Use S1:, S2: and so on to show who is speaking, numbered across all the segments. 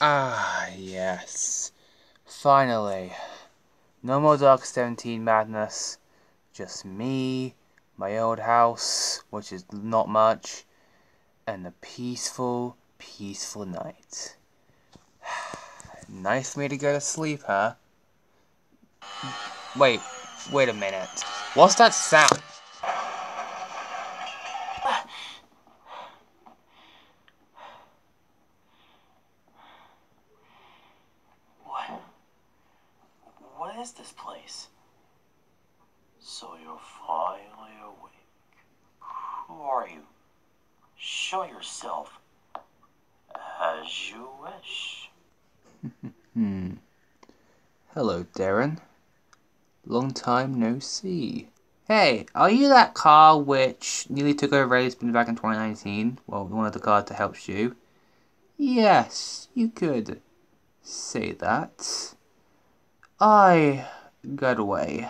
S1: Ah, yes. Finally. No more Dark 17 madness. Just me, my old house, which is not much, and a peaceful, peaceful night. nice way to go to sleep, huh? Wait, wait a minute. What's that sound?
S2: What? What is this place? So you're finally awake. Who are you? Show yourself. As you wish.
S1: Hmm. Hello, Darren. Long time no see. Hey, are you that car which nearly took over been back in 2019? Well, one of the cars that helps you. Yes, you could say that. I got away.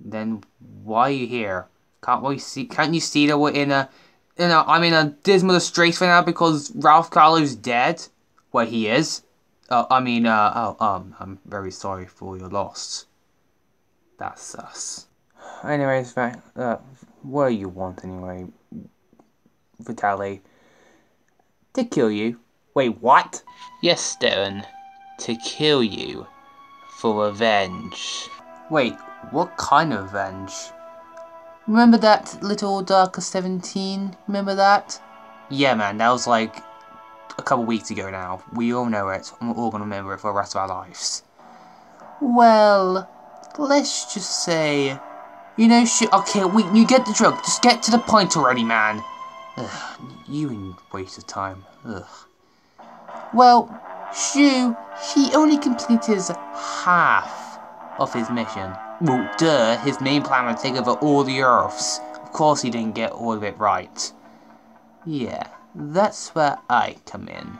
S1: Then why are you here? Can't we see? Can't you see that we're in a, in a? I'm in a dismal distress right now because Ralph Carlow's dead. Well, he is. Uh, I mean, uh, oh, um, I'm very sorry for your loss. That's sus. Anyways, uh, what do you want anyway, Vitaly? To kill you. Wait, what? Yes, Darren. To kill you. For revenge. Wait, what kind of revenge? Remember that little Darker 17? Remember that? Yeah, man, that was like a couple weeks ago now. We all know it, and we're all gonna remember it for the rest of our lives. Well, let's just say, you know, sh okay, we, you get the joke. Just get to the point already, man. Ugh, you waste of time. Ugh. Well, Shu, he only completed half of his mission. Well, duh, his main plan was to take over all the Earths. Of course he didn't get all of it right. Yeah, that's where I come in.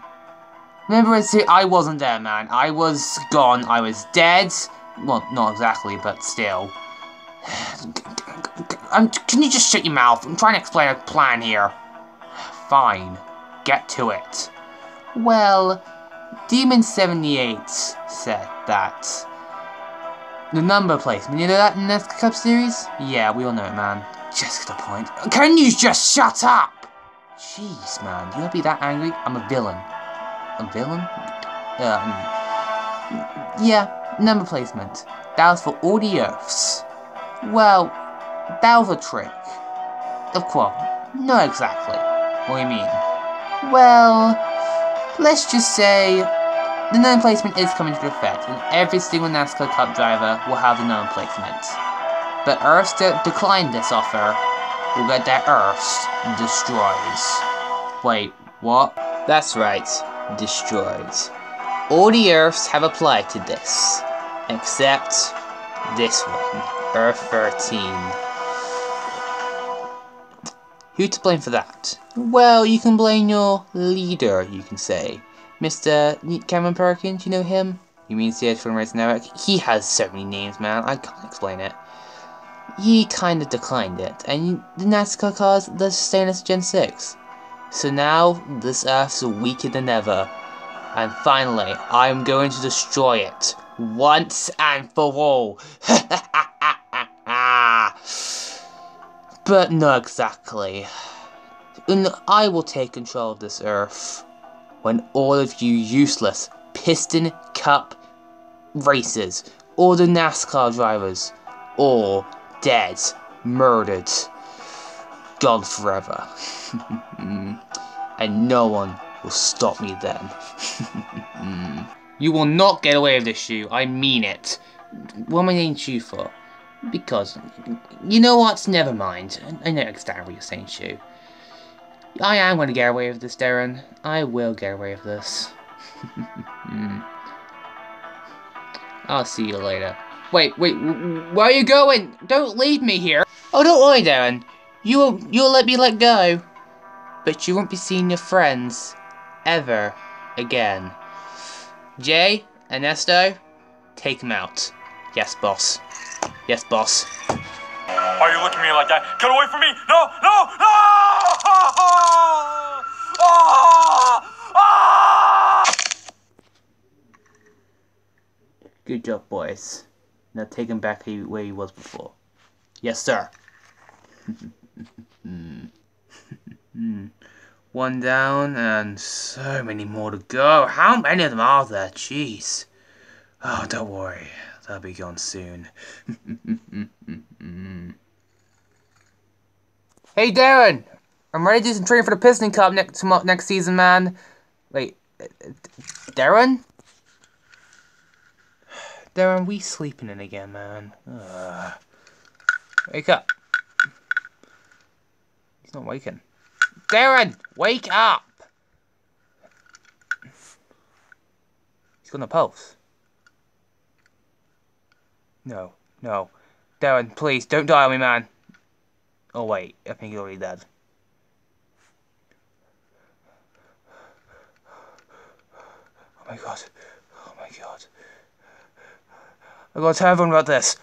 S1: Remember, I wasn't there, man. I was gone. I was dead. Well, not exactly, but still. I'm, um, can you just shut your mouth? I'm trying to explain a plan here. Fine. Get to it. Well, Demon78 said that. The number placement, you know that in the Cup series? Yeah, we all know it, man. Just get the point. Can you just shut up? Jeez, man, you gonna be that angry? I'm a villain. A villain? Um, yeah, number placement. That was for all the Earths. Well, that was a trick. Of course, not exactly. What do you mean? Well, let's just say the number placement is coming to effect, and every single NASCAR Cup driver will have the number placement. But Earths that decline this offer will get their Earths destroyed. Wait, what? That's right, destroyed. All the Earths have applied to this, except this one, Earth 13. Who to blame for that? Well, you can blame your leader, you can say. Mr. Cameron Perkins, you know him? You mean CS from Racing Network? He has so many names, man, I can't explain it. He kinda declined it, and the NASCAR cars, they're Gen 6. So now, this Earth's weaker than ever. And finally, I'm going to destroy it. Once and for all. but not exactly. And I will take control of this Earth. When all of you useless Piston Cup racers, all the NASCAR drivers, all dead, murdered, gone forever. and no one will stop me then. you will not get away with this, Shu. I mean it. What am I saying you for? Because, you know what? Never mind. I know exactly what you're saying, Shu. I am going to get away with this, Darren. I will get away with this. I'll see you later. Wait, wait, where are you going? Don't leave me here. Oh, don't worry, Darren. You'll, you'll let me let go. But you won't be seeing your friends ever again. Jay, Ernesto, take him out. Yes, boss. Yes, boss.
S3: Why are you looking at me like that? Get away from me! No! No! No! Ah! Ah!
S1: Good job, boys. Now take him back to where he was before. Yes, sir. One down and so many more to go. How many of them are there? Jeez. Oh, don't worry. They'll be gone soon. hey, Darren! I'm ready to do some training for the Piston Cup next next season, man. Wait, uh, Darren? Darren, we sleeping in again, man. Ugh. Wake up. He's not waking. Darren, wake up! He's got no pulse. No, no. Darren, please, don't die on me, man. Oh, wait, I think he's already dead. Oh my god. Oh my god. I gotta tell everyone about this.